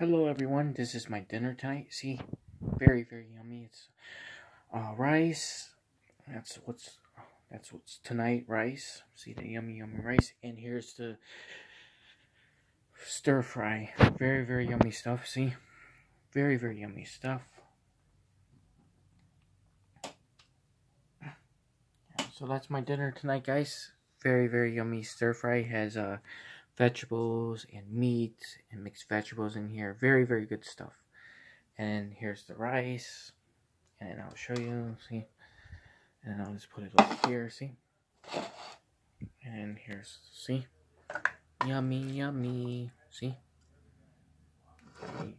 Hello everyone, this is my dinner tonight. See, very very yummy. It's uh, rice. That's what's that's what's tonight. Rice. See the yummy yummy rice. And here's the stir fry. Very very yummy stuff. See, very very yummy stuff. So that's my dinner tonight, guys. Very very yummy stir fry. Has uh vegetables and meat and mixed vegetables in here. Very, very good stuff. And here's the rice. And I'll show you, see? And I'll just put it over here, see? And here's, see? Yummy, yummy, see?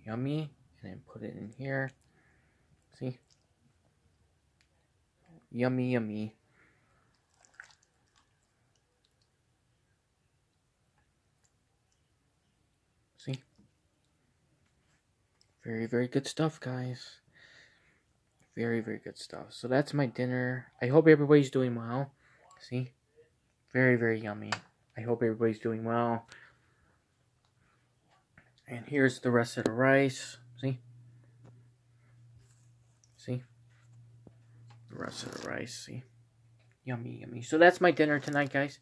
Yummy, and then put it in here, see? Yummy, yummy. See? Very, very good stuff, guys. Very, very good stuff. So that's my dinner. I hope everybody's doing well. See? Very, very yummy. I hope everybody's doing well. And here's the rest of the rice. See? See? The rest of the rice, see? Yummy, yummy. So that's my dinner tonight, guys.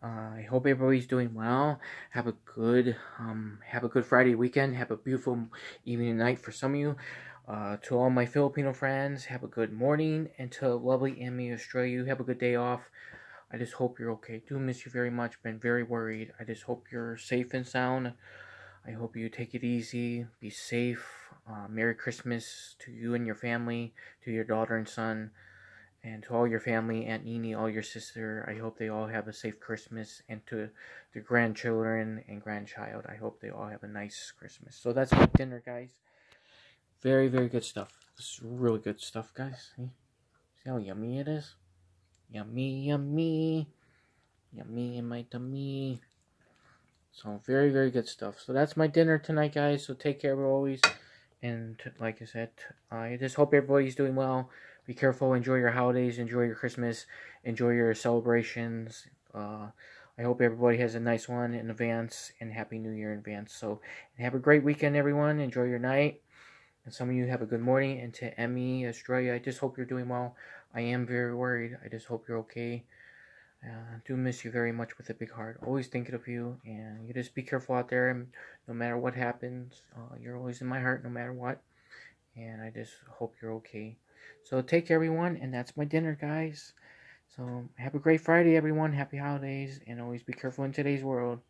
Uh, I hope everybody's doing well. Have a good, um, have a good Friday weekend. Have a beautiful evening and night for some of you. Uh, to all my Filipino friends, have a good morning. And to lovely Emie Australia, you have a good day off. I just hope you're okay. Do miss you very much. Been very worried. I just hope you're safe and sound. I hope you take it easy. Be safe. Uh, Merry Christmas to you and your family, to your daughter and son and to all your family, Aunt Nini, all your sister, I hope they all have a safe Christmas, and to the grandchildren and grandchild, I hope they all have a nice Christmas. So that's my dinner, guys. Very, very good stuff. This is really good stuff, guys. See, See how yummy it is? Yummy, yummy. Yummy in my tummy. So, very, very good stuff. So, that's my dinner tonight, guys. So, take care of always. Like I said, I just hope everybody's doing well be careful. Enjoy your holidays. Enjoy your Christmas. Enjoy your celebrations. Uh, I hope everybody has a nice one in advance and Happy New Year in advance. So, have a great weekend, everyone. Enjoy your night. And some of you have a good morning. And to Emie, Australia, I just hope you're doing well. I am very worried. I just hope you're okay. Uh, do miss you very much with a big heart. Always thinking of you. And you just be careful out there. And no matter what happens, uh, you're always in my heart no matter what. And I just hope you're okay. So take care, everyone, and that's my dinner, guys. So have a great Friday, everyone. Happy holidays, and always be careful in today's world.